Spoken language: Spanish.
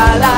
la